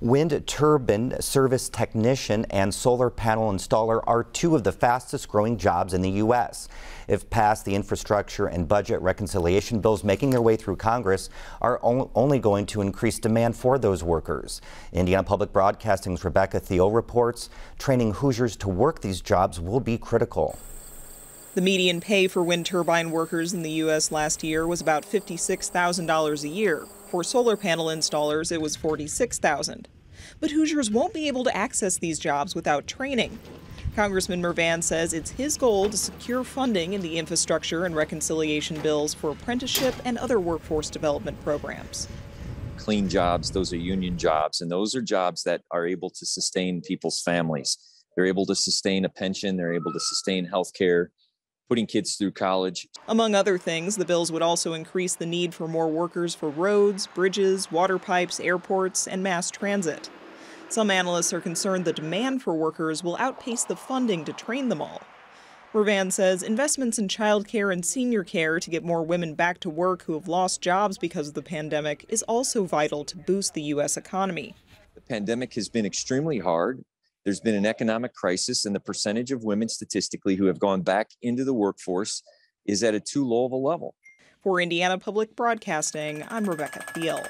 Wind turbine service technician and solar panel installer are two of the fastest growing jobs in the U.S. If passed, the infrastructure and budget reconciliation bills making their way through Congress are only going to increase demand for those workers. Indiana Public Broadcasting's Rebecca Thiel reports training Hoosiers to work these jobs will be critical. The median pay for wind turbine workers in the U.S. last year was about $56,000 a year. For solar panel installers, it was 46,000. But Hoosiers won't be able to access these jobs without training. Congressman Mrvan says it's his goal to secure funding in the infrastructure and reconciliation bills for apprenticeship and other workforce development programs. Clean jobs, those are union jobs, and those are jobs that are able to sustain people's families. They're able to sustain a pension, they're able to sustain health care, putting kids through college. Among other things, the bills would also increase the need for more workers for roads, bridges, water pipes, airports, and mass transit. Some analysts are concerned the demand for workers will outpace the funding to train them all. Mrvan says investments in childcare and senior care to get more women back to work who have lost jobs because of the pandemic is also vital to boost the U.S. economy. The pandemic has been extremely hard there's been an economic crisis, and the percentage of women statistically who have gone back into the workforce is at a too low of a level. For Indiana Public Broadcasting, I'm Rebecca Thiel.